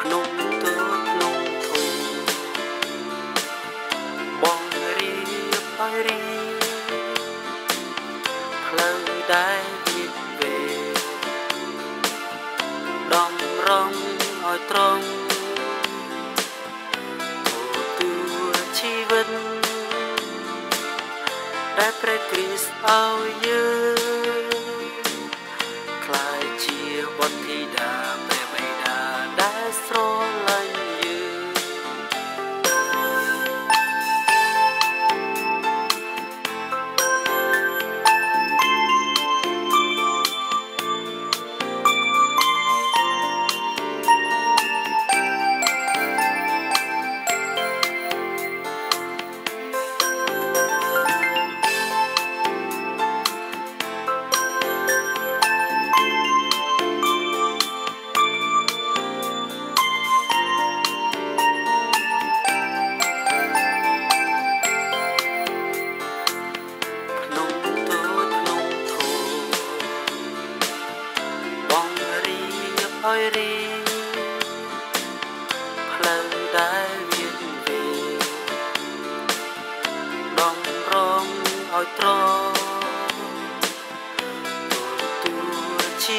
ភ្ឲ្យត្រង់ទូជី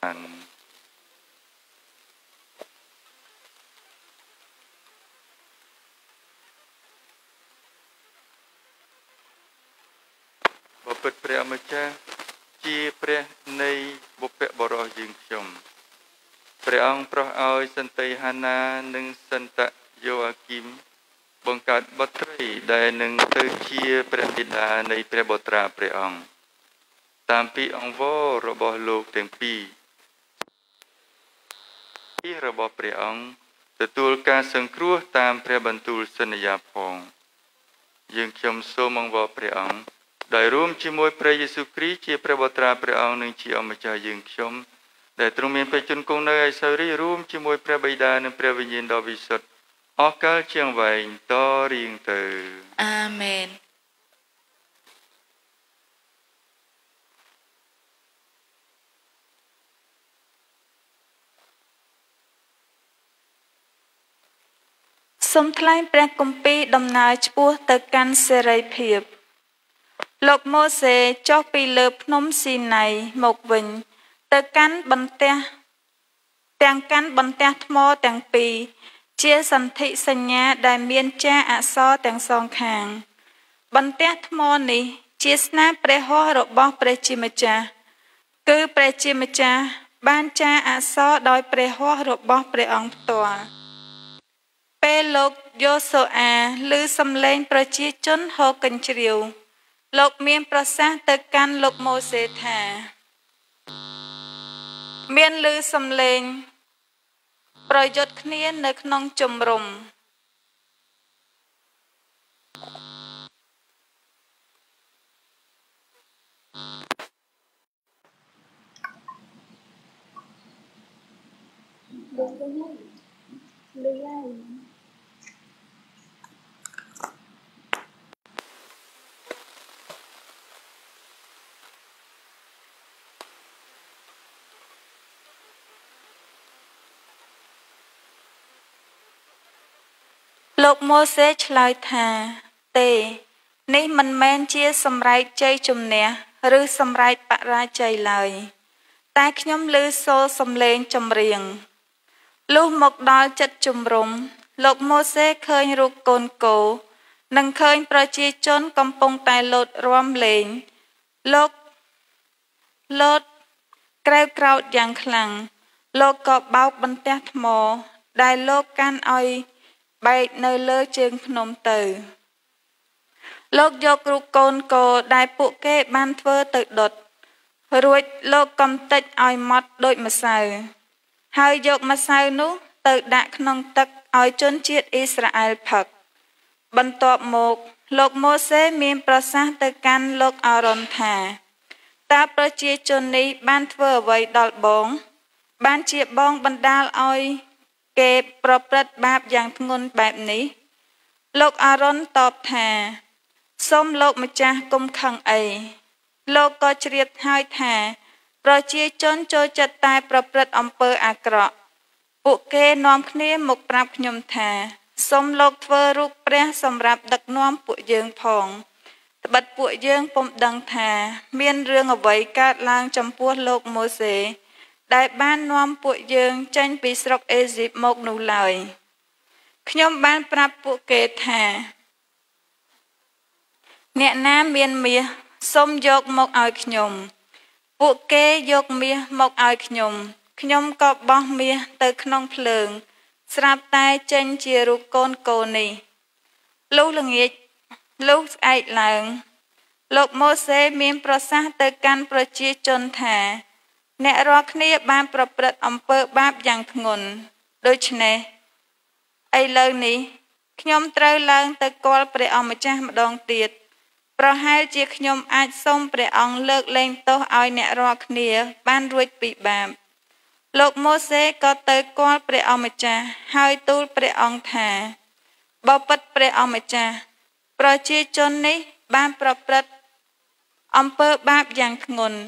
វិតដែលព្រះគ្រីស្ទឲ្យយើង។បពិតព្រះម្ចាស់ជាព្រះនៃបុព្វបុរសយើងខ្ញុំព្រះអង្គប្រោះឲ្យសន្តិហាណានិងសន្តយោអាគីមបង្កើតបុត្រីដែលនឹងទៅជាព្រះបិតានៃព្រះបុត្រាព្រះអង្គតាមពីអង្វររបស់លោកទាំងពីរ ពីរបស់ព្រះអង្គទទួលការសង្គ្រោះតាមព្រះបន្ទូលសន្យាផង យើងខ្ញុំសូមអង្វរព្រះអង្គដោយរួមជាមួយព្រះយេស៊ូវគ្រីស្ទជាព្រះបុត្រាព្រះអង្គនិងជាអម្ចាស់យើងខ្ញុំដែលទ្រង់មានព្រះជន្មគង់នៅឯសារីរួមជាមួយព្រះបិតានិងព្រះវិញ្ញាណដ៏វិសុទ្ធអស់កលជាងវែងតរៀងទៅអាមែន សូមថ្លែងព្រះគម្ពីរដំណើរឆ្ពោះទៅកាន់សេរីភាពលោកម៉ូសេចុះពីលើភ្នំស៊ីណៃមកវិញ ទៅកាន់បន្ទះទាំងកាន់បន្ទះថ្មទាំងពីរជាសន្ធិសញ្ញាដែលមានចាអក្សរទាំងសងខាង បន្ទះថ្មនេះ ជាស្នាព្រះហស្ថរបស់ព្រះជាម្ចាស់គឺព្រះជាម្ចាស់បានចាអក្សរដោយព្រះហស្ថរបស់ព្រះអង្គផ្ទាល់ ពេលលោកយ៉ូសូអាឮសំឡេងប្រជាជនហូរកញ្ជ្រៀវលោកមានប្រសាសន៍ទៅកាន់លោកម៉ូសេថាមានឮសំឡេងប្រយុទ្ធគ្នានៅក្នុងជំរំលឺហើយលោ កម៉ូសេឆ្លើយថា ទេ នេះមិនមែនជាសម្រែកជ័យជំនះឬសម្រែកបរាជ័យឡើយ តែខ្ញុំឮសូរសំឡេងចម្រៀងលុះមកដល់ចិត្តជំរំលោកម៉ូសេឃើញរូបកូនគោនិងឃើញប្រជាជនកំពុងតែលោតរាំលេង លោកលោតក្រៅក្រោតយ៉ាងខ្លាំងលោកក៏បោកបន្ទះថ្ម ដែលលោកកាន់ឲ្យ បែកនៅលើជើងភ្នំទៅ លោកយករូបកូនកោដែលពួកគេបានធ្វើទៅដុតរួចលោកកំទេចឲ្យម៉ត់ដូចម្សៅហើយយកម្សៅនោះទៅដាក់ក្នុងទឹកឲ្យជនជាតិអ៊ីស្រាអែលផឹកបន្ទាប់មកលោកម៉ូសេមានប្រសាសន៍ទៅកាន់លោកអារ៉ុនថាតើប្រជាជននេះបានធ្វើអ្វីដល់បង បានជាបងបណ្ដាលឲ្យ គេប្រព្រឹត្តបាបយ៉ាងធ្ងន់បែបនេះ លោកអារ៉ុនតបថាសូមលោកម្ចាស់គុំខឹងអីលោកក៏ជ្រាបហើយថា ប្រជាជនចូលចិត្តតែប្រព្រឹត្តអំពើអាក្រក់ពួកគេនាំគ្នាមកប្រាប់ខ្ញុំថាសូមលោកធ្វើរូបព្រះសម្រាប់ដឹកនាំពួកយើងផងត្បិតពួកយើងពុំដឹងថា មានរឿងអ្វីកើតឡើងចំពោះលោកម៉ូសេ ដែលបាននាំពួកយើងចេញពីស្រុកអេស៊ីបមកនោះឡើយខ្ញុំបានប្រាប់ពួកគេថា អ្នកណាមានមាសសូមយកមកឲ្យខ្ញុំ ពួកគេយកមាសមកឲ្យខ្ញុំខ្ញុំក៏បោះមាសទៅក្នុងភ្លើង ស្រាប់តែចេញជារូបកូនកូននេះលុះល្ងាចលុះស្អែកឡើង លោកម៉ូសេមានប្រសាសន៍ទៅកាន់ប្រជាជនថា អ្នករាល់គ្នាបានប្រព្រឹត្តអំពើបាបយ៉ាងធ្ងន់ដូច្នេះឥឡូវនេះខ្ញុំត្រូវឡើងទៅគាល់ព្រះអម្ចាស់ម្ដងទៀតប្រហែលជាខ្ញុំអាចសុំព្រះអង្គលើកលែងទោសឲ្យអ្នករាល់គ្នាបានរួចពីបាបលោកម៉ូសេក៏ទៅគាល់ព្រះអម្ចាស់ហើយទូលព្រះអង្គថាបបិទ្ធព្រះអម្ចាស់ប្រជាជននេះបានប្រព្រឹត្តអំពើបាបយ៉ាងធ្ងន់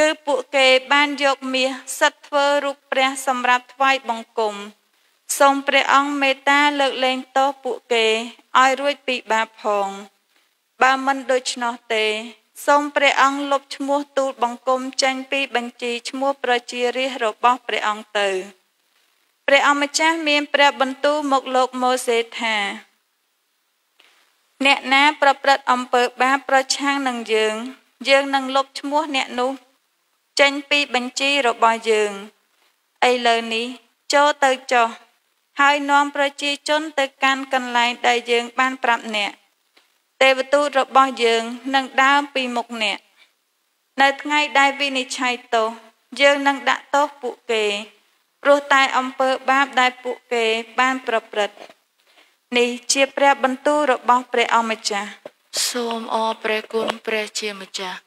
គឺពួកគេបានយកមាសសិតធ្វើរូបព្រះសម្រាប់ថ្វាយបង្គំសូមព្រះអង្គមេត្តាលើកលែងទោសពួកគេឲ្យរួចពីបាបផងបើមិនដូច្នោះទេ សូមព្រះអង្គលុបឈ្មោះទូលបង្គំចេញពីបញ្ជីឈ្មោះប្រជារាស្ត្ររបស់ព្រះអង្គទៅព្រះអម្ចាស់មានព្រះបន្ទូលមកលោកម៉ូសេថាអ្នកណាប្រព្រឹត្តអំពើបាបប្រឆាំងនឹងយើង យើងនឹងលុបឈ្មោះអ្នកនោះ ចេញពីបញ្ជីរបស់យើងឥឡូវនេះចូលទៅចុះហើយនាំប្រជាជនទៅកាន់កន្លែងដែលយើងបានប្រាប់អ្នកទេវទូតរបស់យើងនឹងដើរពីមុខអ្នកនៅថ្ងៃដែលវិនិច្ឆ័យទោសយើងនឹងដាក់ទោសពួកគេព្រោះតែអំពើបាបដែលពួកគេបានប្រព្រឹត្តនេះជាព្រះបន្ទូលរបស់ព្រះអម្ចាស់សូមអរព្រះគុណព្រះជាម្ចាស់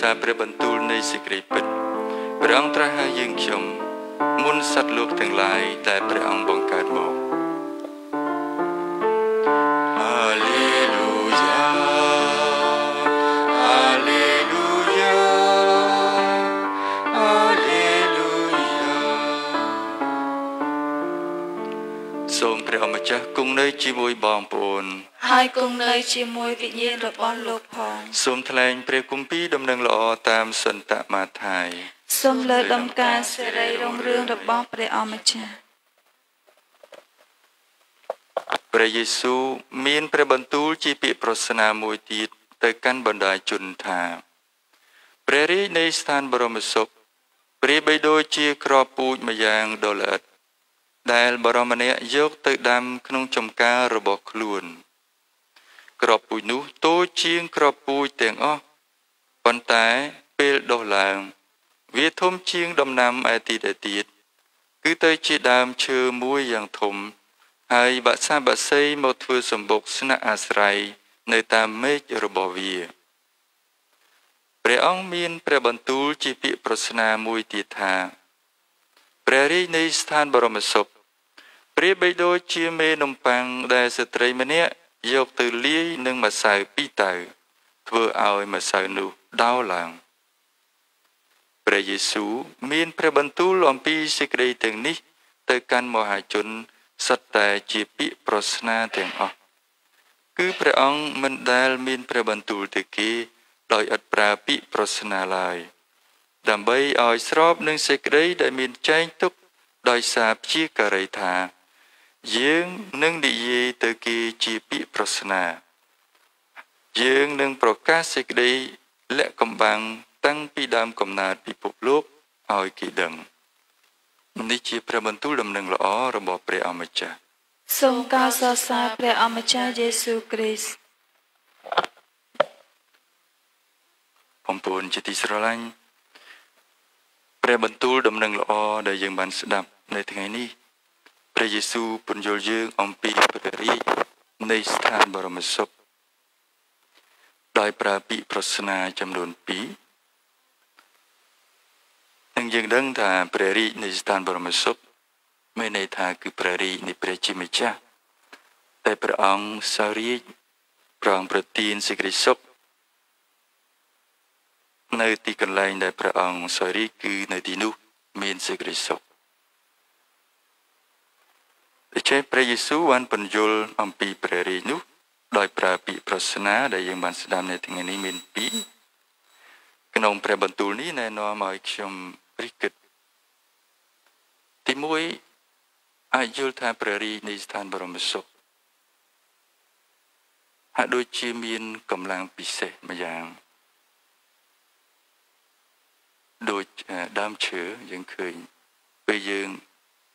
សារព្រះបន្ទូលនៃសេចក្តីពិតព្រះអង្គត្រាស់ហៅយើងខ្ញុំមុនសត្វលោកទាំងឡាយដែលព្រះអង្គបង្កើតមកសូមព្រះអម្ចាស់គង់នៅជាមួយបងប្អូន ហើយគង់នៅជាមួយវិញ្ញាណរបស់លោកផងសូមថ្លែងព្រះគម្ពីរដំណឹងល្អតាមសន្តមាថាយសូមលើដំការសេរីរុងរឿងរបស់ព្រះអម្ចាស់ព្រះយេស៊ូវមានព្រះបន្ទូលជាពាក្យប្រស្នាមួយទៀតទៅកាន់បណ្ដាជនថាព្រះរាជនៃស្ថានបរមសុខព្រាបបីដូចជាក្របពូជម្យ៉ាងដ៏ល្អិតដែលបរមម្នាក់យកទៅដាំក្នុងចំការរបស់ខ្លួន ក្របពូជនោះតូចជាងក្របពូជទាំងអស់ប៉ុន្តែពេលដុះឡើង វាធំជាងដំណាំឯទៀតឯទៀតគឺទៅជាដើមឈើមួយយ៉ាងធំ ហើយបាក់សាបាក់សីមកធ្វើសម្បុកស្នាក់អាស្រ័យនៅតាមមេឃរបស់វាព្រះអង្គមានព្រះបន្ទូលជាពាក្យប្រស្នាមួយទៀតថាព្រះរាជនៃស្ថានបរមសុខប្រៀបបីដូចជាមេនំប៉័ងដែលស្ត្រីម្នាក់ យកទៅលាយនឹងម្សៅពីរតៅធ្វើឲ្យម្សៅនោះដោឡើងព្រះយេស៊ូវមានព្រះបន្ទូលអំពីសេចក្តីទាំងនេះ ទៅកាន់មហាជនសុទ្ធតែជាពាក្យប្រស្នាទាំងអស់គឺព្រះអង្គមិនដែលមានព្រះបន្ទូលទៅគេដោយឥតប្រើពាក្យប្រស្នាឡើយដើម្បីឲ្យស្របនឹងសេចក្តីដែលមានចែងទុកដោយសារព្យាការីថា យើងនឹងនិយាយទៅគេជាពាក្យប្រស្នា យើងនឹងប្រកាសសេចក្តីលាក់កំបាំងតាំងពីដើមកំណើតពិភពលោកឲ្យគេដឹងនេះជាព្រះបន្ទូលដំណឹងល្អរបស់ព្រះអម្ចាស់សូមការសរសើរព្រះអម្ចាស់យេស៊ូវគ្រីស្ទបងប្អូនជាទីស្រឡាញ់ព្រះបន្ទូលដំណឹងល្អដែលយើងបានស្ដាប់នៅថ្ងៃនេះ ព្រះយេស៊ូវពន្យល់យើងអំពីព្រះរាជនៃស្ថានបរមសុខដោយប្រើពាក្យប្រស្នាចំនួន2នឹងយើងដឹងថាព្រះរាជនៃស្ថានបរមសុខមានន័យថាគឺព្រះរាជនៃព្រះជាម្ចាស់តែព្រះអង្គសោរាជប្រងប្រទានសេចក្តីសុខនៅទីកន្លែងដែលព្រះអង្គសោរាជគឺនៅទីនោះមានសេចក្តីសុខ ដូច្នេះព្រះយេស៊ូវបានបញ្យល់អំពីព្រះរាជនោះដោយប្រើពាក្យប្រស្នាដែលយើងបានស្ដាប់នៅថ្ងៃនេះមានពីរក្នុងព្រះបន្ទូលនេះណែនាំឲ្យខ្ញុំរិះគិតទី1អាចយល់ថាព្រះរាជនៃស្ថានបរមសុខហាក់ដូចជាមានកម្លាំងពិសេសម្យ៉ាងដូចដើមឈើយើងឃើញពេលយើង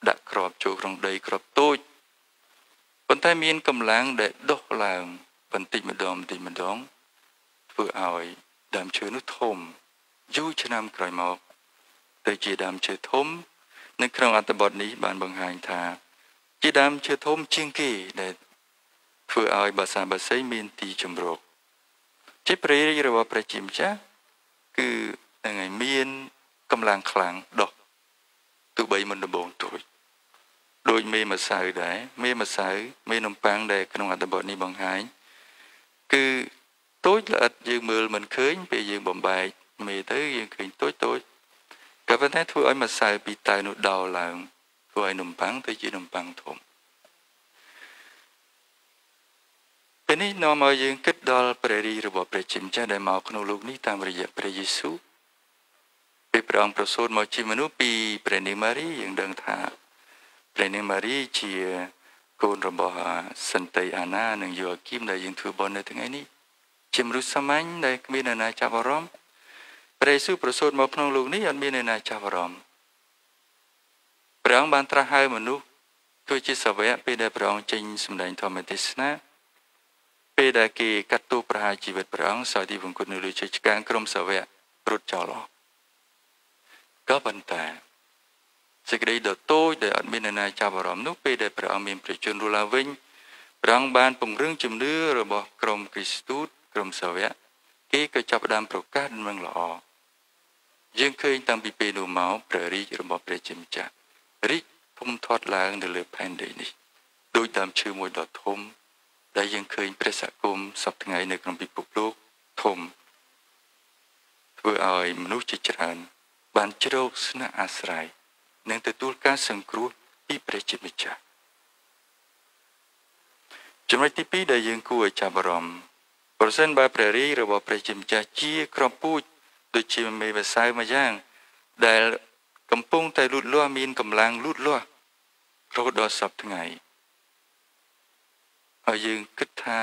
ដាក់ក្របចូលក្នុងដីក្របតូចប៉ុន្តែមានកម្លាំងដែលដុះឡើងបន្តិចម្ដងបន្តិចម្ដងធ្វើឲ្យដើមឈើនោះធំយូរឆ្នាំក្រោយមកទៅជាដើមឈើធំ នៅក្នុងអត្ថបទនេះបានបង្ហាញថា ជាដើមឈើធំជាងគេដែលធ្វើឲ្យបាសាបាសីមានទីជម្រកជាព្រះរាជរបស់ព្រះជាម្ចាស់គឺនឹងឲ្យមានកម្លាំងខ្លាំងដោះទោះបីមិនដំបងទួច ដូចមេម្សៅដែរមេម្សៅមេនំប៉័ងដែលក្នុងអត្ថបទនេះបង្ហាញគឺតូចល្អិតយើងមើលមិនឃើញពេលយើងបំបែកមេទៅយើងឃើញតូចតូចក៏ប៉ុន្តែធ្វើឲ្យម្សៅពីតៅនោះដោឡើងធ្វើឲ្យនំប៉័ងទៅជានំប៉័ងធំពេលនេះនាំឲ្យយើងគិតដល់ព្រះរីរបស់ព្រះជាម្ចាស់ដែលមកក្នុងលោកនេះតាមរយៈព្រះយេស៊ូវពេលព្រះអង្គប្រសូតមកជាមនុស្សពីព្រះនាងម៉ារីយើងដឹងថា ព្រះនាងម៉ារីជាកូនរបស់សន្តិអាណានិងយូអាគីមដែលយើងធ្វើបុណ្យនៅថ្ងៃនេះជាមនុស្សសាមញ្ញដែលគ្មានអ្នកណាចាប់អារម្មណ៍ព្រះយេស៊ូវប្រសូតមកក្នុងលោកនេះអត់មានអ្នកណាចាប់អារម្មណ៍ព្រះអង្គបានត្រាស់ហៅមនុស្សធ្វើជាសាវកពេលដែលព្រះអង្គចេញសម្ដែងធម្មទេសនាពេលដែលគេកាត់ទោសប្រហារជីវិតព្រះអង្គសោយទីវង្គតនៅលើជ័យឆ្កាងក្រុមសាវករត់ចោលអស់ក៏ប៉ុន្តែ សេចក្តីដ៏តូចដែលអត់មានអ្នកណាចាប់អារម្មណ៍នោះពេលដែលព្រះអង្គមានប្រជជនរស់ឡើងវិញព្រះអង្គបានពង្រឹងជំនឿរបស់ក្រុមគ្រីស្ទូតក្រុមសាវកគេក៏ចាប់ផ្ដើមប្រកាសដំណឹងល្អយើងឃើញតាំងពីពេលនោះមកព្រះរាជរបស់ព្រះជាម្ចាស់រាជធំធាត់ឡើងនៅលើផែនដីនេះដោយតាមឈើមួយដ៏ធំ ដែលយើងឃើញព្រះសកុមសពថ្ងៃនៅក្នុងពិភពលោកធំធ្វើឲ្យមនុស្សជាច្រើនបានជ្រោកស្នាក់អាស្រ័យ និងទទួលការសង្គ្រោះពីព្រះជាម្ចាស់ចំណុចទី2ដែលយើងគួរឲ្យចាប់អារម្មណ៍ប្រសិនបើព្រះរាជរបស់ព្រះជាម្ចាស់ជាក្របពូជដូចជាមេវសៅមួយយ៉ាង ដែលកំពុងតែលូតលាស់មានកម្លាំងលូតលាស់រហូតដល់សពថ្ងៃហើយយើងគិតថា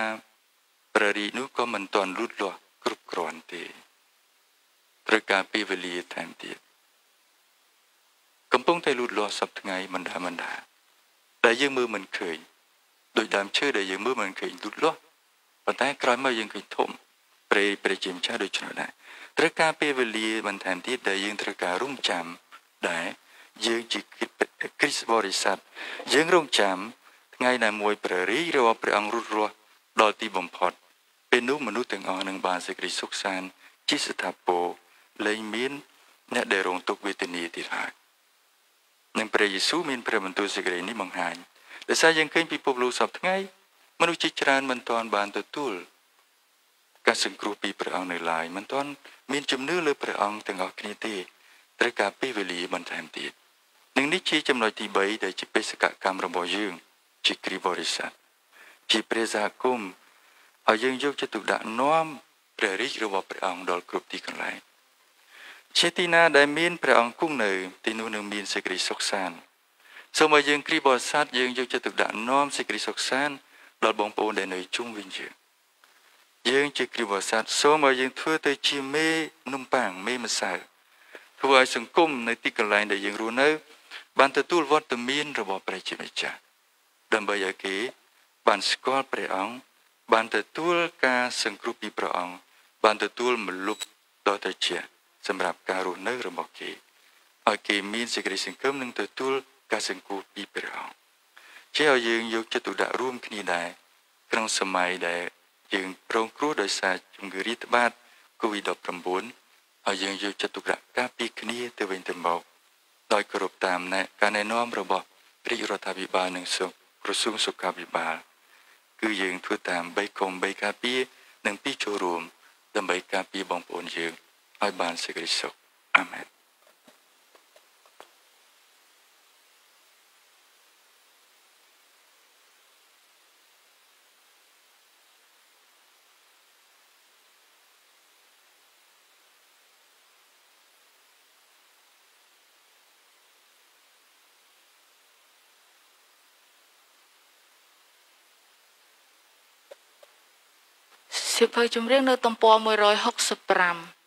ព្រះរាជនោះក៏មិនទាន់លូតលាស់គ្រប់គ្រាន់ទេត្រូវការពេលវេលាថែមទៀត កំពុងតែលូតលាស់សពថ្ងៃមិនដាមិនដាដែលយើងមើលមិនឃើញដោយដើមឈើដែលយើងមើលមិនឃើញលូតលាស់ប៉ុន្តែក្រោយមកយើងឃើញធំព្រៃព្រះជាម្ចាស់ដូចនោះដែរត្រូវការពេលវេលាបន្ថែមទៀតដែលយើងត្រូវការរងចាំដែរយើងជាគ្រីស្ទបរិស័ទយើងរងចាំថ្ងៃណាមួយព្រះរាជរបស់ព្រះអង្គរុតរស់ដល់ទីបំផុតពេលនោះមនុស្សទាំងអស់នឹងបានសេចក្តីសុខសាន្តជាស្ថាពរលែងមានអ្នកដែលរងទុក្ខវេទនាទៀតហើយ នឹងព្រះយេស៊ូវមានព្រះបន្ទូលសេចក្តីនេះបង្ហាញដោយសារយើងឃើញពិភពលោកសពថ្ងៃមនុស្សជាច្រើនមិនទាន់បានទទួលការសង្គ្រោះពីព្រះអង្គនៅឡើយមិនទាន់មានជំនឿលើព្រះអង្គទាំងអស់គ្នាទេត្រូវការពេលវេលាបន្ថែមទៀតនិងនេះជាចំណុចទី3ដែលជាបេសកកម្មរបស់យើងជាគ្រីបរិស័ទជាព្រះសហគមន៍ឲ្យយើងយកចិត្តទុកដាក់នាំព្រះរាជរបស់ព្រះអង្គដល់គ្រប់ទីកន្លែង ជាទីណាដែលមានព្រះអង្គគង់នៅ ទីនោះនឹងមានសេចក្តីសុខសាន្តសូមឲ្យយើងគ្រីបរិស័ទយើងយកចិត្តទុកដាក់នាំសេចក្តីសុខសាន្តដល់បងប្អូនដែលនៅជុំវិញយើងយើងជាគ្រីបរិស័ទសូមឲ្យយើងធ្វើទៅជាមេនំប៉័ងមេម្សៅធ្វើឲ្យសង្គមនៅទីកន្លែងដែលយើងរស់នៅ បានទទួលវត្តមានរបស់ព្រះជាម្ចាស់ដើម្បីឲ្យគេ បានស្គាល់ព្រះអង្គបានទទួលការសង្គ្រោះពីព្រះអង្គបានទទួលមលុបដ៏ត្រជាក់ សម្រាប់ការរស់នៅរបស់គេឲ្យគេមានសេចក្តីសង្ឃឹមនិងទទួលការសង្គ្រោះពីព្រះអង្គជាឲ្យយើងយកចិត្តទុកដាក់រួមគ្នាដែរក្នុងសម័យដែលយើងប្រងគ្រោះដោយសារជំងឺរាតត្បាត COVID-19 ឲ្យយើងយកចិត្តទុកដាក់ការពារគ្នាទៅវិញទៅមកដោយគោរពតាមការណែនាំរបស់រាជរដ្ឋាភិបាលនិងសុខក្រសួងសុខាភិបាល គឺយើងធ្វើតាម3កុំ3ការពារនិង2ចូលរួមដើម្បីការពារបងប្អូនយើង ឲ្យបានសេចក្តីសុខអាមែនសិភៅចម្រៀងនៅទំព័រ165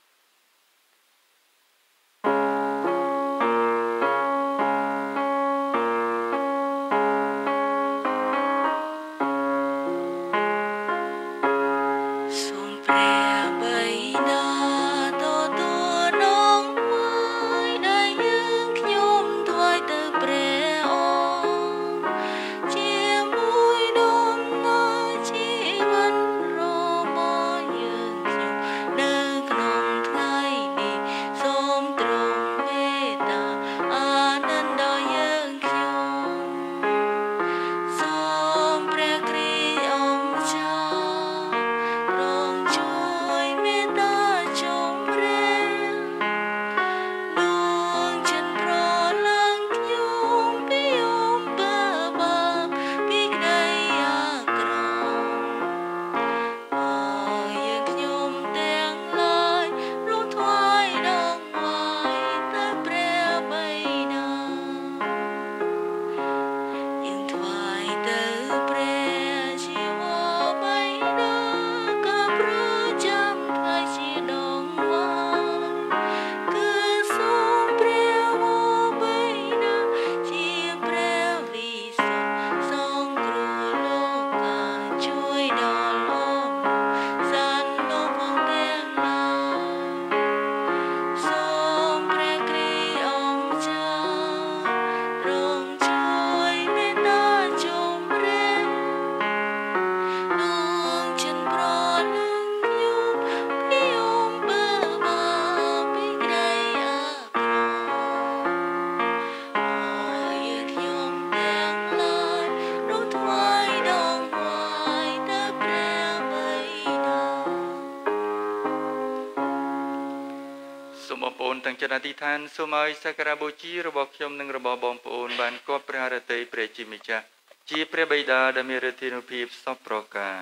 ចិត្តអធិដ្ឋានសូមឲ្យសក្ការៈបូជារបស់ខ្ញុំនិងរបស់បងប្អូនបានគប់ព្រះរតីព្រះជាម្ចាស់ជាព្រះបិតាដែលមានឫទ្ធានុភាពសពប្រការ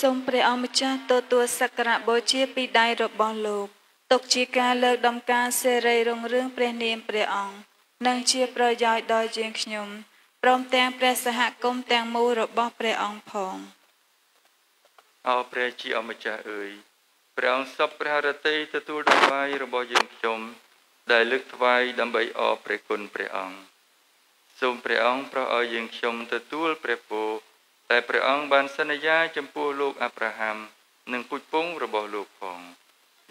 សូមព្រះអង្គម្ចាស់ទទួលសក្ការៈបូជាពីដៃរបស់លោកទុកជាការលើកដំកើងសេរីរុងរឿងព្រះនាមព្រះអង្គនិងជាប្រយោជន៍ដល់យើងខ្ញុំព្រមទាំងព្រះសហគមន៍ទាំងមូលរបស់ព្រះអង្គផងអោព្រះជាអម្ចាស់អើយព្រះអង្គសពព្រះរតីទទួលថ្វាយរបស់យើងខ្ញុំ ដែលលើកថ្វាយដើម្បីអរព្រះគុណព្រះអង្គសូសូមព្រះអង្គប្រោះឲ្យយើងខ្ញុំទទួលព្រះពរតែព្រះអង្គបានសន្យាចំពោះលោកអាប់រ៉ាហាំនិងពូជពងរបស់លោកផង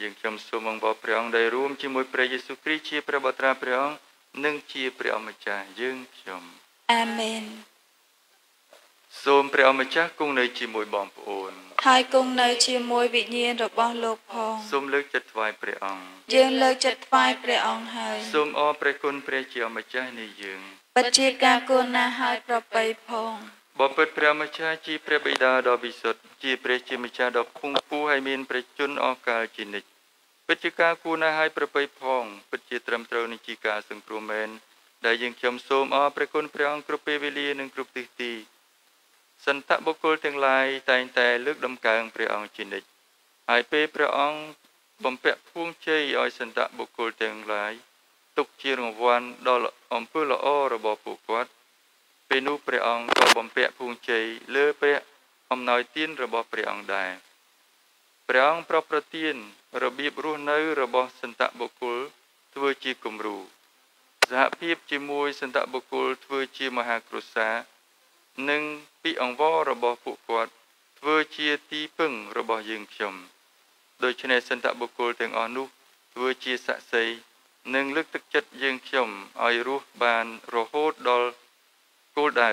យើងខ្ញុំសូមអង្វរព្រះអង្គដែលរួមជាមួយព្រះយេស៊ូវគ្រីស្ទជាព្រះបត្រាព្រះអង្គនិងជាព្រះអម្ចាស់យើងខ្ញុំអាមែនសូមព្រះអម្ចាស់គង់នៅជាមួយបងប្អូន ហើយគង់នៅជាមួយវិញ្ញាណរបស់លោកផងសូមលើកចិត្តថ្វាយព្រះអង្គយើងលើកចិត្តថ្វាយព្រះអង្គហើយសូមអរព្រះគុណព្រះជាអម្ចាស់នៃយើងពិតជាការគួរណាស់ហើយប្របីផងបបិទ្ធព្រះម្ចាស់ជាព្រះបិតាដ៏វិសុទ្ធជាព្រះជាម្ចាស់ដ៏ខ្ពង់ខ្ពស់ហើយមានព្រះជន្មអកាលជានិច្ចពិតជាការគួរណាស់ហើយប្របីផងពិតជាត្រឹមត្រូវនឹងជាការសង្គ្រោះមែនដែលយើងខ្ញុំសូមអរព្រះគុណព្រះអង្គគ្រប់ពេលវេលានិងគ្រប់ទិសទី សន្តបុគ្គលទាំងឡាយតែងតែលើកដំកើងព្រះអង្គជានិច្ចហើយពេលព្រះអង្គបំពាក់ភួងជ័យឲ្យសន្តបុគ្គលទាំងឡាយទុកជារង្វាន់ដល់អំពើល្អរបស់ពួកគាត់ពេលនោះព្រះអង្គក៏បំពាក់ភួងជ័យលើព្រះអំណោយទានរបស់ព្រះអង្គដែរព្រះអង្គប្រប្រទានរបៀបរស់នៅរបស់សន្តបុគ្គលធ្វើជាគំរូសហភាពជាមួយសន្តបុគ្គលធ្វើជាមហាគ្រួសារ និងពីអង្វររបស់ពួកគាត់ធ្វើជាទីពឹងរបស់យើងខ្ញុំដូច្នេះសន្តបុគ្គលទាំងអស់នោះធ្វើជាស័ក្តិសិទ្ធិនិងលើកទឹកចិត្តយើងខ្ញុំឲ្យរស់បានរហូតដល់គោលដៅ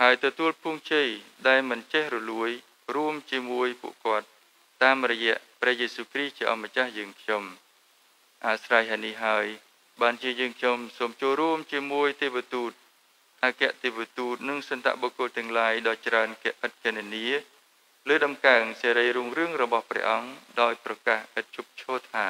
ហើយទទួលពងជ័យដែលមិនចេះរលួយ រួមជាមួយពួកគាត់តាមរយៈព្រះយេស៊ូវគ្រីស្ទជាអម្ចាស់យើងខ្ញុំអាស្រ័យហើយនេះហើយបានជាយើងខ្ញុំសូមចូលរួមជាមួយទេវទូត អគ្គទេវទូតនិងសន្តបុគ្គលទាំងឡាយដ៏ច្រើនកិឥតកណនីលើដំកើងសេរីរុងរឿងរបស់ព្រះអង្គដោយប្រកាសឥតជប់ឈរថា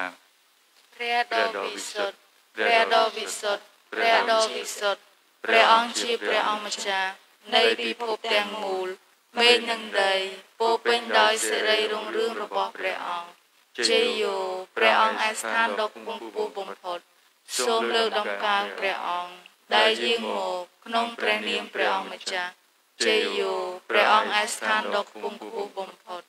ព្រះដ៏វិសុទ្ធព្រះដ៏វិសុទ្ធព្រះដ៏វិសុទ្ធព្រះអង្គជាព្រះអង្គម្ចាស់នៃពិភពទាំងមូលមេឃនិងដីពោពេញដោយសេរីរុងរឿងរបស់ព្រះអង្គជ័យយោព្រះអង្គឯស្ថានដ៏ខ្ពង់ខ្ពស់បំផុតសូមលើកដំកើងព្រះអង្គ ដែលយាងមកក្នុងព្រះនាមព្រះអង្គម្ចាស់ជ័យយោព្រះអង្គឯស្ថានដ៏ខ្ពង់ខ្ពស់បំផុត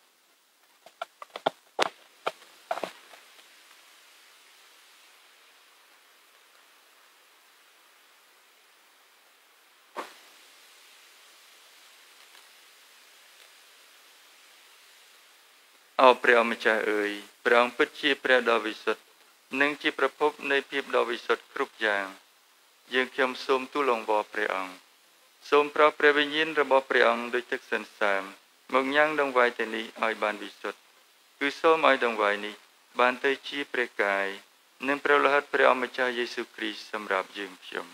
អោព្រះអម្ចាស់អើយព្រះអង្គពិតជាព្រះដ៏វិសុទ្ធនិងជាប្រភពនៃភាពដ៏វិសុទ្ធគ្រប់យ៉ាង យើងខ្ញុំសូមទូលអង្វរព្រះអង្គសូមប្រោសព្រះវិញ្ញាណរបស់ព្រះអង្គដោយទឹកសន្សាមមកញ៉ាំងដងវាយទាំងនេះឲ្យបានវិសុទ្ធគឺសូមឲ្យដងវាយនេះ បានទៅជាព្រះកាយនិងព្រះលោហិតព្រះអម្ចាស់យេស៊ូវគ្រីស្ទសម្រាប់យើងខ្ញុំ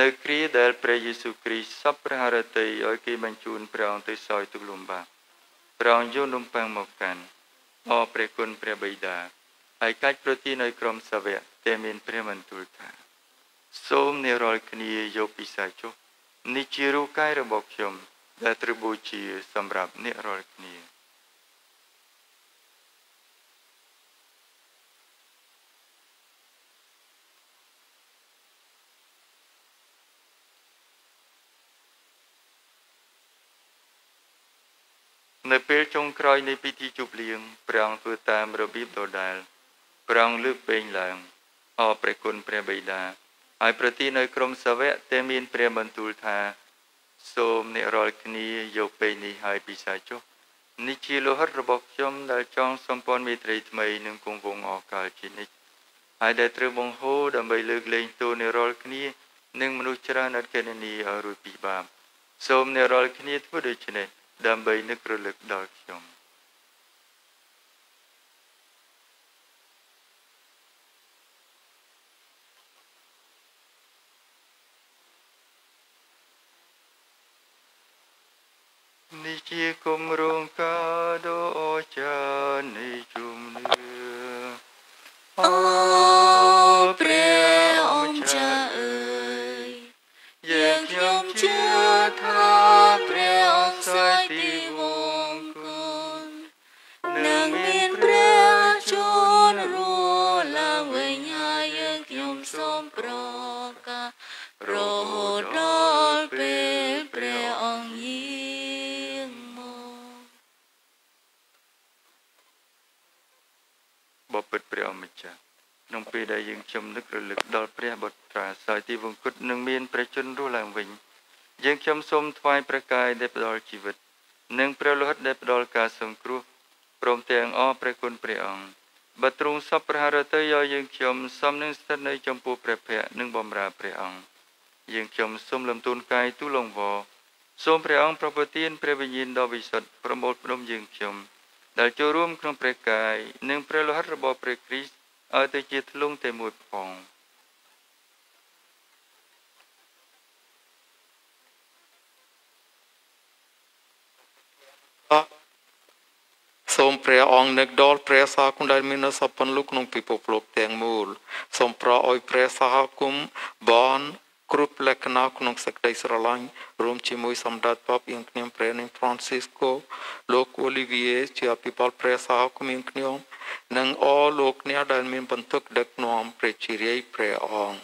នៅគ្រាដែលព្រះយេស៊ូវគ្រីស្ទសពព្រះハរតីឲ្យគេបញ្ជូនព្រះអង្គទៅសោយទុកលំបាកព្រះអង្គយកនំប៉័ងមកកាន់អរព្រះគុណព្រះបិតាហើយកាច់ប្រទានឲ្យក្រុមសាវកតែមានព្រះបន្ទូលថា សូមអ្នករាល់គ្នាយកពិសាចុះនេះជារូបកាយរបស់ខ្ញុំ ដែលត្រូវបូជាសម្រាប់អ្នករាល់គ្នានៅពេលចុងក្រោយនៃពិធីជប់លៀងព្រះអង្គធ្វើតាមរបៀបដដែលព្រះអង្គលើកពេងឡើងអរព្រះគុណព្រះបិតា ហើយប្រទានឲ្យក្រុមសាវកតែមានព្រះបន្ទូលថា សូមអ្នករាល់គ្នាយកពេងនេះហើយពិសាចុះនេះជាលោហិតរបស់ខ្ញុំដែលចងសម្ព័ន្ធមេត្រីថ្មីនឹងគង់វង្សអកាលជានិច្ចហើយដែលត្រូវបង្ហូរដើម្បីលើកលែងទោសអ្នករាល់គ្នានិងមនុស្សច្រើនអត់កេណនីឲ្យរួចពីបាបសូមអ្នករាល់គ្នាធ្វើដូច្នេះដើម្បីនឹករលឹកដល់ខ្ញុំ ខ្ញុំសូមថ្វាយព្រះកាយដែលផ្ដល់ជីវិត និងព្រះលោហិតដែលផ្ដល់ការសង្គ្រោះព្រមទាំងអរព្រះគុណព្រះអង្គបើទ្រង់សពប្រហារទៅយកយើងខ្ញុំសំនឹងស្ថិតនៅចំពោះព្រះភ័ក្ត្រនិងបម្រើព្រះអង្គយើងខ្ញុំសូមលំទូនកាយទូលងវសូមព្រះអង្គប្រពទានព្រះវិញ្ញាណដ៏វិសុទ្ធប្រមូលផ្ដុំយើងខ្ញុំដែលចូលរួមក្នុងព្រះកាយនិងព្រះលោហិតរបស់ព្រះគ្រីស្ទឲ្យទៅជាធ្លុងតែមួយផង សូមព្រះអង្គនឹកដល់ព្រះសាគុណដែលមាននៅសពនលោកក្នុងពិភពលោកទាំងមូលសូមប្រោឲ្យព្រះសហគមន៍បានគ្រប់លក្ខណៈក្នុងសេចក្តីស្រឡាញ់រួមជាមួយសម្ដេចបបអៀងខ្ញុំព្រះនាង Francisco លោក Olivier ជាអភិបាលព្រះសហគមន៍អៀងខ្ញុំនិងអរលោកអ្នកដែលមានបន្ទុកដឹកនាំព្រះជារាយព្រះអង្គ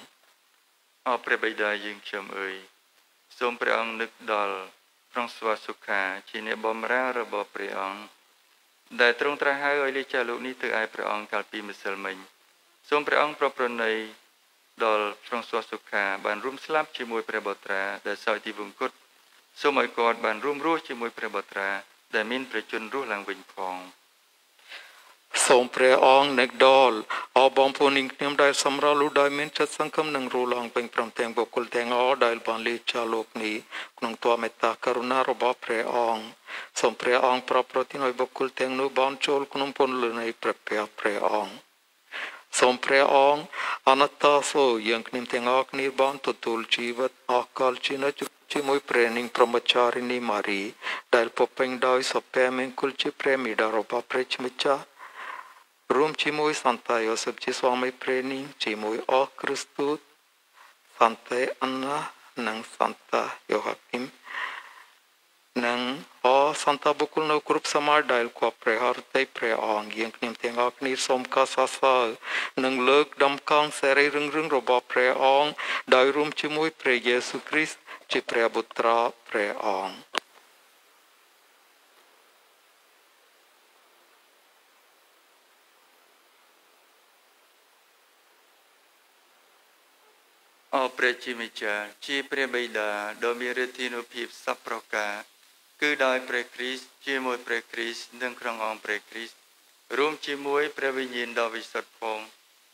អរព្រះបិតាយើងខ្ញុំអើយសូមព្រះអង្គនឹកដល់ប្រងស្វាសុខាជាអ្នកបម្រើរបស់ព្រះអង្គ ដែលទ្រង់ត្រាស់ហៅឲ្យលេចាលោកនេះទៅឯព្រះអង្គកាលពីម្សិលមិញសូមព្រះអង្គប្រប្រណីដល់ប្រងស្វាសុខាបានរួមស្លាប់ជាមួយព្រះបុត្រាដែលសោយទីវង្គតសូមឲ្យគាត់បានរួមរស់ជាមួយព្រះបុត្រាដែលមានព្រះជន្មរស់ឡើងវិញផង សូមព្រះអង្គនឹកដល់អបបងប្អូននាងខ្ញុំដែលសម្រាប់លុដោយមានចិត្តសង្ឃឹមនិងរੂឡងពេញព្រមទាំងបុគ្គលទាំងអស់ដែលបានលីចាលោកនេះក្នុងទមេត្តាករុណារបស់ព្រះអង្គសូមព្រះអង្គប្រប្រទានឲ្យបុគ្គលទាំងនោះបានចូលក្នុងពន្លឺនៃព្រះព្រះអង្គសូមព្រះអង្គអនត្តសូយើងគ្នាទាំងអស់គ្នាបានទទួលជីវិតអកលជានិច្ចជាមួយព្រះនាងព្រហ្មចារិនីម៉ារីដែលពពេញដោយសពែមង្គលជាព្រះមេដារបស់ព្រះជាម្ចាស់ រួមជាមួយសន្តាយោសេបជាស្វាមីព្រះនាងជាមួយអស់គ្រីស្ទូសសន្តាអន្នានិងសន្តាយ៉ូហាគីមនិងអសន្តបុគ្គលនៅគ្រប់សម័យដែលគប់ព្រះហឫទ័យព្រះអង្គយើងខ្ញុំទាំងអស់គ្នាសូមកោតសរសើរនិងលើកដំកងសេរីរឹងរឹងរបស់ព្រះអង្គដោយរួមជាមួយព្រះយេស៊ូវគ្រីស្ទជាព្រះបុត្រាព្រះអង្គ អរព្រះជាម្ចាស់ជាព្រះបិតាដ៏មានឫទ្ធានុភាពសពប្រការ គឺដោយព្រះគ្រីស្ទជាមួយព្រះគ្រីស្ទនិងក្នុងអង្គព្រះគ្រីស្ទរួមជាមួយព្រះវិញ្ញាណដ៏វិសុទ្ធផង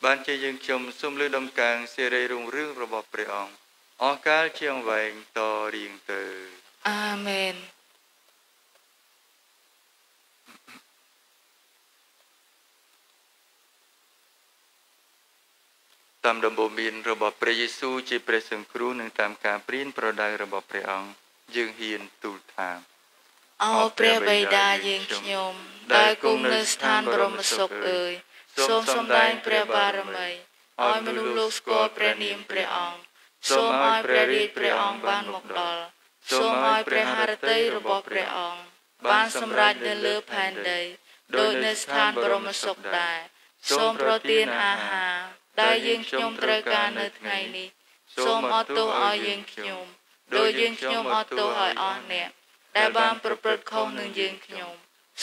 បានជាយើងខ្ញុំសូមលើដំកើងសេរីរុងរឿងរបស់ព្រះអង្គអរកាលជាងវែងតរៀងទៅអាមែន តាមដំបូន្មានរបស់ព្រះយេស៊ូវជាព្រះសង្គ្រោះនិងតាមការព្រានប្រដៅរបស់ព្រះអង្គយើងហ៊ានទូលថាអោព្រះបិតាយើងខ្ញុំដែលគង់នៅស្ថានបរមសុខអើយសូមសម្ដែងព្រះបារមីឲ្យមនុស្សលោកស្គាល់ព្រះនាមព្រះអង្គសូមឲ្យព្រះរាជព្រះអង្គបានមកដល់សូមឲ្យព្រះハរតីរបស់ព្រះអង្គបានសម្រេចនៅលើផែនដីដោយនៅស្ថានបរមសុខដែរសូមប្រទានអាហារ ដែលយើងខ្ញុំត្រូវការនៅថ្ងៃនេះសូមអត់ទោសឲ្យយើងខ្ញុំដោយយើងខ្ញុំអត់ទោសឲ្យអស់អ្នកដែលបានប្រព្រឹត្តខុសនឹងយើងខ្ញុំ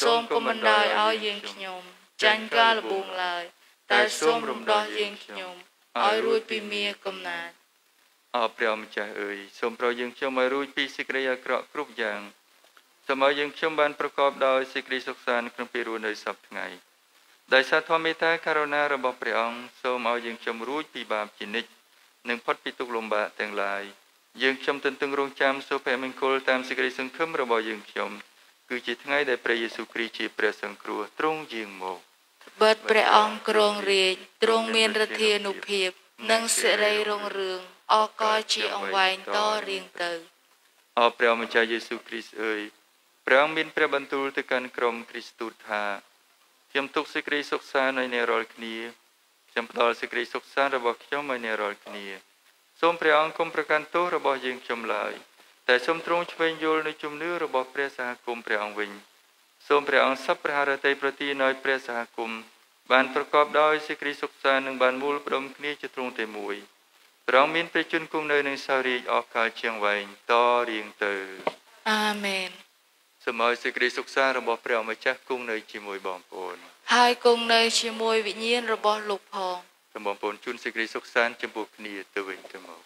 សូមកុំបណ្ដោយឲ្យយើងខ្ញុំចាញ់ការលបងឡើយតែសូមរំដោះយើងខ្ញុំឲ្យរួចពីមាកំណាចអរព្រះម្ចាស់អើយសូមប្រោយើងខ្ញុំឲ្យរួចពីសេចក្តីអាក្រក់គ្រប់យ៉ាងសូមឲ្យយើងខ្ញុំបានប្រកបដោយសេចក្តីសុខសាន្តក្នុងពេលរស់នៅសពថ្ងៃ ដោយសារធម៌មេត្តាករុណារបស់ព្រះអង្គសូមឲ្យយើងខ្ញុំរួចពីបាបជានិច្ចនិងផុតពីទុក្ខលំបាកទាំងឡាយយើងខ្ញុំទន្ទឹងរង់ចាំសុភមង្គលតាមសេចក្តីសង្ឃឹមរបស់យើងខ្ញុំគឺជាថ្ងៃដែលព្រះយេស៊ូវគ្រីស្ទជាព្រះសង្គ្រោះទ្រង់យាងមកបិទព្រះអង្គគ្រងរាជទ្រង់មានឫទ្ធានុភាព និងសិរីរុងរឿងអកលជាអង្វែងតរៀងទៅអរព្រះម្ចាស់យេស៊ូវគ្រីស្ទអើយព្រះអង្គមានព្រះបន្ទូលទៅកាន់ក្រុមគ្រីស្ទូតថា ខ្ញុំទុកសេចក្តីសុខសាន្តឲ្យអ្នករាល់គ្នាខ្ញុំផ្ដល់សេចក្តីសុខសាន្តរបស់ខ្ញុំឲ្យអ្នករាល់គ្នាសូមព្រះអង្គគុំប្រកាន់ទោសរបស់យើងខ្ញុំឡើយតែសូមទ្រង់ឆ្វេងយល់នៅជំនឿរបស់ព្រះសហគមន៍ព្រះអង្គវិញសូមព្រះអង្គសពព្រះハរតីប្រទានឲ្យព្រះសហគមន៍បានប្រកបដោយសេចក្តីសុខសាន្តនិងបានមូលផ្ដុំគ្នាជាទ្រង់តែមួយព្រះអង្គមានព្រះជន្មគង់នៅនឹងសារីកអកាលជាងវែងតរៀងទៅអាមែន សូមឲ្យសេចក្តីសុខសាន្តរបស់ព្រះម្ចាស់គង់នៅជាមួយបងប្អូនហើយគង់នៅជាមួយវិញ្ញាណរបស់លោកផងសូមបងប្អូនជូនសេចក្តីសុខសាន្តចំពោះគ្នាទៅវិញទៅមក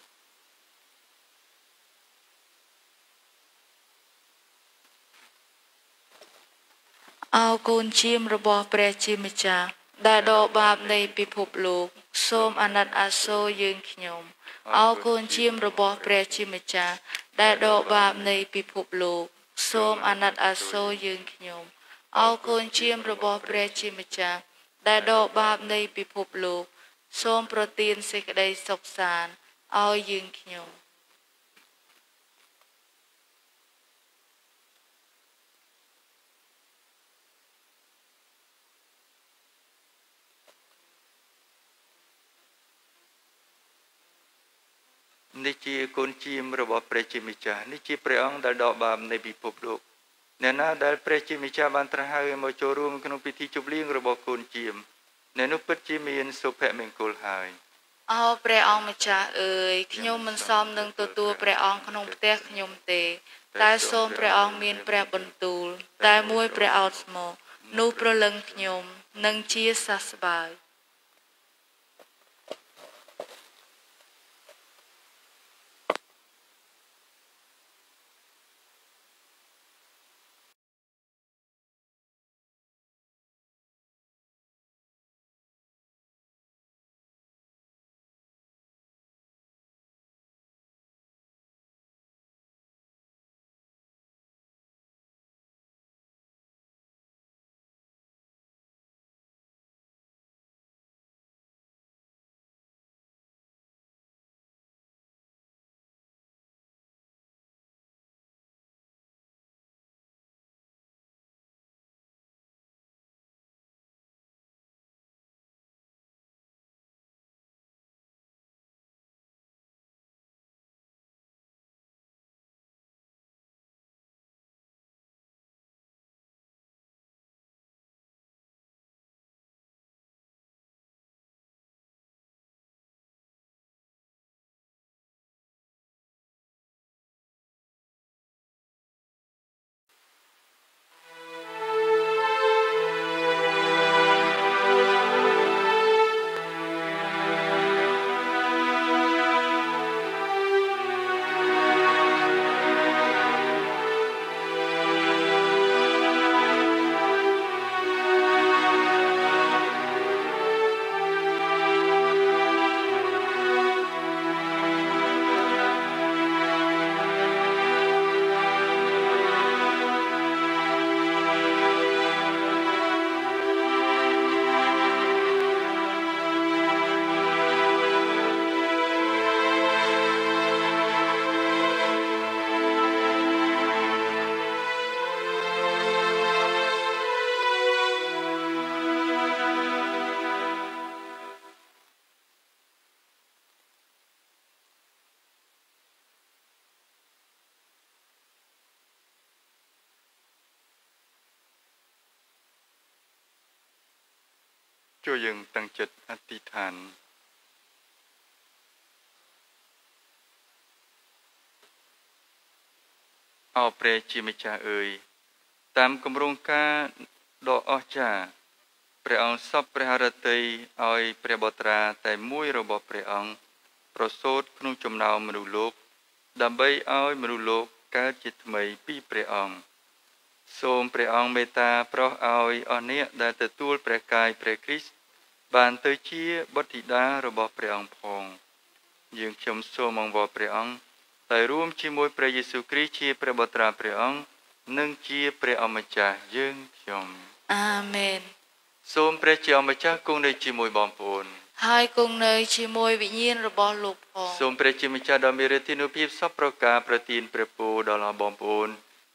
អោកូនជាមរបស់ព្រះជាម្ចាស់ដែលដកបាបនៃពិភពលោក សូមអាណិតអាសូរយើងខ្ញុំអោកូនជាមរបស់ព្រះជាម្ចាស់ដែលដកបាបនៃពិភពលោក សូមអាណិតអាសូរយើងខ្ញុំអោកូនជាមរបស់ព្រះជាម្ចាស់ដែលដកបាបនៃពិភពលោក សូមប្រទានសេចក្តីសុខសាន្តឲ្យយើងខ្ញុំ នេះជាកូនជាមរបស់ព្រះជាម្ចាស់នេះជាព្រះអង្គដែលដកបាបនៃពិភពលោកអ្នកណាដែលព្រះជាម្ចាស់បានត្រាស់ហៅមកចូលរួមក្នុងពិធីជប់លៀងរបស់កូនជាមអ្នកនោះពិតជាមានសុភមង្គលហើយអោព្រះអង្គម្ចាស់អើយខ្ញុំមិនសមនឹងទទួលព្រះអង្គក្នុងផ្ទះខ្ញុំទេ តែសូមព្រះអង្គមានព្រះបន្ទូល តែមួយព្រះអោតស្មោនោះប្រលឹងខ្ញុំនឹងជាសះស្បើយ ជួយយើងតាំងចិត្តអធិដ្ឋានអោព្រះជាម្ចាស់អើយតាមគម្រោងការដ៏អស្ចារ្យព្រះអង្គសពព្រះハរតីឲ្យព្រះបត្រាតែមួយរបស់ព្រះអង្គប្រសូតក្នុងចំណោមមនុស្សលោក ដើម្បីឲ្យមនុស្សលោកកើតជាថ្មីពីព្រះអង្គ សូមព្រះអង្គមេត្តាប្រោសឲ្យអស់អ្នកដែលទទួលព្រះកាយព្រះគ្រីស្ទបានទៅជាបុត្រធីតារបស់ព្រះអង្គផងយើងខ្ញុំសូមអង្វរព្រះអង្គតែរួមជាមួយព្រះយេស៊ូវគ្រីស្ទជាព្រះបុត្រាព្រះអង្គនិងជាព្រះអម្ចាស់យើងខ្ញុំអាមែនសូមព្រះជាអម្ចាស់គង់នៅជាមួយបងប្អូនហើយគង់នៅជាមួយវិញ្ញាណរបស់លោកផងសូមព្រះជាម្ចាស់ដ៏មានឫទ្ធិនុភាពសពប្រការប្រទានព្រះពរដល់បងប្អូន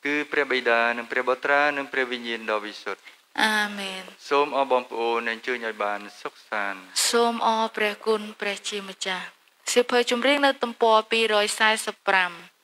គឺព្រះបិតានិងព្រះបុត្រានិងព្រះវិញ្ញាណដ៏វិសុទ្ធអាមែនសូមអរបងប្អូនអញ្ជើញឲ្យបានសុខសាន្តសូមអរព្រះគុណព្រះជាម្ចាស់សិភើចម្រៀងនៅទំព័រ245